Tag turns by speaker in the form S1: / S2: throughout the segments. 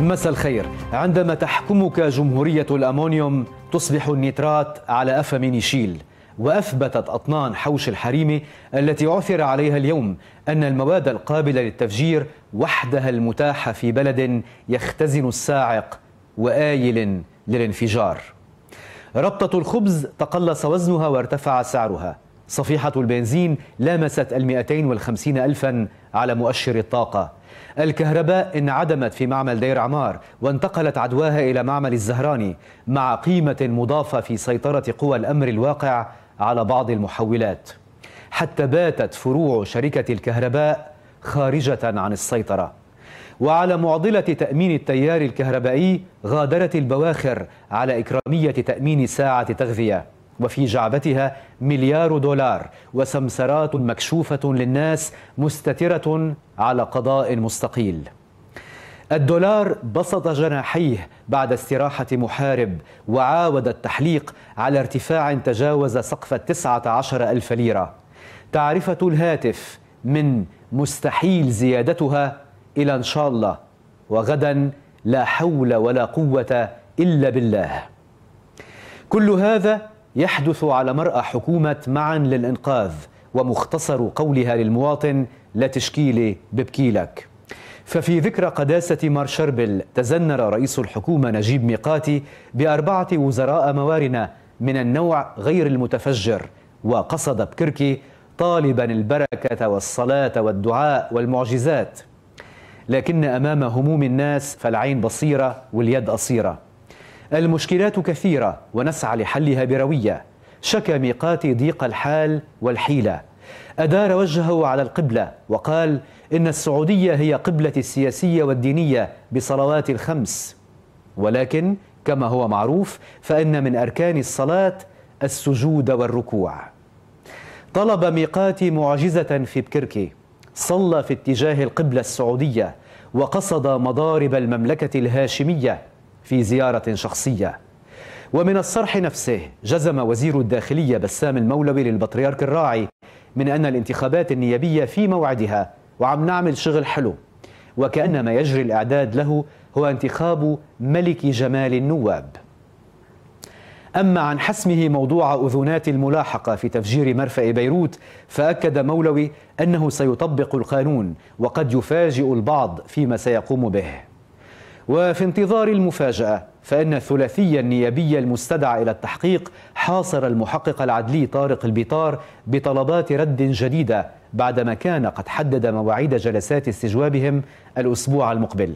S1: مساء الخير. عندما تحكمك جمهورية الأمونيوم تصبح النيترات على أفم نيشيل وأثبتت أطنان حوش الحريم التي عثر عليها اليوم أن المواد القابلة للتفجير وحدها المتاحة في بلد يختزن الساعق وآيل للانفجار. ربطة الخبز تقلص وزنها وارتفع سعرها. صفيحة البنزين لامست المئتين والخمسين ألفا على مؤشر الطاقة. الكهرباء انعدمت في معمل دير عمار وانتقلت عدواها إلى معمل الزهراني مع قيمة مضافة في سيطرة قوى الأمر الواقع على بعض المحولات. حتى باتت فروع شركة الكهرباء خارجة عن السيطرة. وعلى معضلة تأمين التيار الكهربائي غادرت البواخر على إكرامية تأمين ساعة تغذية. وفي جعبتها مليار دولار وسمسرات مكشوفة للناس مستترة على قضاء مستقيل. الدولار بسط جناحيه بعد استراحة محارب وعاود التحليق على ارتفاع تجاوز سقف التسعة عشر ألف ليرة. تعرفة الهاتف من مستحيل زيادتها إلى إن شاء الله وغدا لا حول ولا قوة إلا بالله. كل هذا يحدث على مرأى حكومة معا للإنقاذ ومختصر قولها للمواطن لا تشكيلي ببكيلك. ففي ذكرى قداسة مار شربل تزنر رئيس الحكومة نجيب ميقاتي بأربعة وزراء موارنة من النوع غير المتفجر وقصد بكركي طالبا البركة والصلاة والدعاء والمعجزات. لكن أمام هموم الناس فالعين بصيرة واليد قصيرة المشكلات كثيرة ونسعى لحلها بروية. شكى ميقاتي ضيق الحال والحيلة. أدار وجهه على القبلة وقال إن السعودية هي قبلة السياسية والدينية بصلوات الخمس. ولكن كما هو معروف فإن من أركان الصلاة السجود والركوع. طلب ميقاتي معجزة في بكركي صلى في اتجاه القبلة السعودية وقصد مضارب المملكة الهاشمية. في زيارة شخصية. ومن الصرح نفسه جزم وزير الداخلية بسام المولوي للبطريرك الراعي من أن الانتخابات النيابية في موعدها وعم نعمل شغل حلو. وكأن ما يجري الإعداد له هو انتخاب ملك جمال النواب. أما عن حسمه موضوع أذونات الملاحقة في تفجير مرفأ بيروت فأكد مولوي أنه سيطبق القانون وقد يفاجئ البعض فيما سيقوم به. وفي انتظار المفاجأة فإن الثلاثي النيابي المستدعى إلى التحقيق حاصر المحقق العدلي طارق البيطار بطلبات رد جديدة بعدما كان قد حدد مواعيد جلسات استجوابهم الأسبوع المقبل.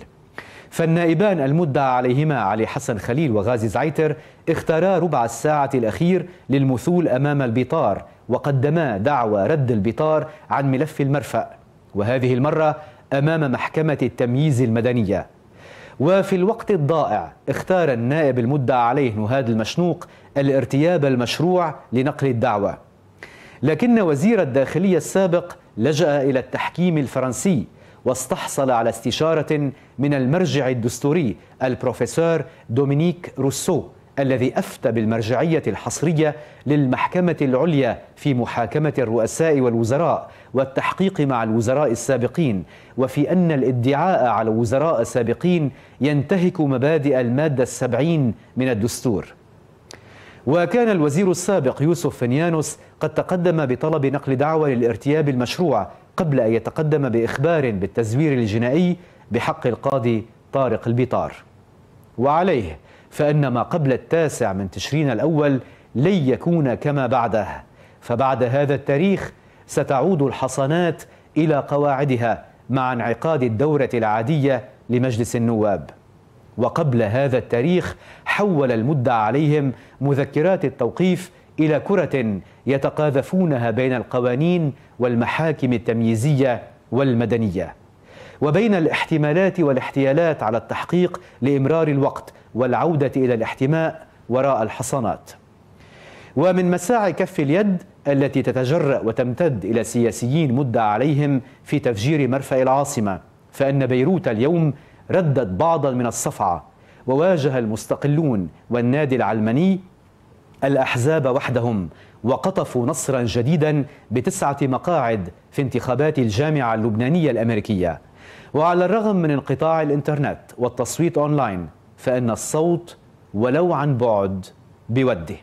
S1: فالنائبان المدعى عليهما علي حسن خليل وغازي زعيتر اختارا ربع الساعة الأخير للمثول أمام البيطار وقدما دعوى رد البيطار عن ملف المرفأ. وهذه المرة أمام محكمة التمييز المدنية. وفي الوقت الضائع اختار النائب المدعى عليه نهاد المشنوق الارتياب المشروع لنقل الدعوى. لكن وزير الداخلية السابق لجأ إلى التحكيم الفرنسي واستحصل على استشارة من المرجع الدستوري البروفيسور دومينيك روسو الذي أفتى بالمرجعية الحصرية للمحكمة العليا في محاكمة الرؤساء والوزراء والتحقيق مع الوزراء السابقين وفي أن الادعاء على وزراء سابقين ينتهك مبادئ المادة السبعين من الدستور. وكان الوزير السابق يوسف فنيانوس قد تقدم بطلب نقل دعوة للارتياب المشروع قبل أن يتقدم بإخبار بالتزوير الجنائي بحق القاضي طارق البيطار. وعليه فإن ما قبل التاسع من تشرين الأول لن يكون كما بعده. فبعد هذا التاريخ ستعود الحصانات إلى قواعدها مع انعقاد الدورة العادية لمجلس النواب. وقبل هذا التاريخ حول المدعى عليهم مذكرات التوقيف إلى كرة يتقاذفونها بين القوانين والمحاكم التمييزية والمدنية. وبين الاحتمالات والاحتيالات على التحقيق لإمرار الوقت والعودة إلى الاحتماء وراء الحصانات. ومن مساعي كف اليد التي تتجرأ وتمتد إلى سياسيين مدعى عليهم في تفجير مرفأ العاصمة فإن بيروت اليوم ردت بعضا من الصفعة وواجه المستقلون والنادي العلماني الأحزاب وحدهم وقطفوا نصرا جديدا بتسعة مقاعد في انتخابات الجامعة اللبنانية الأمريكية. وعلى الرغم من انقطاع الإنترنت والتصويت أونلاين فإن الصوت ولو عن بعد بوده.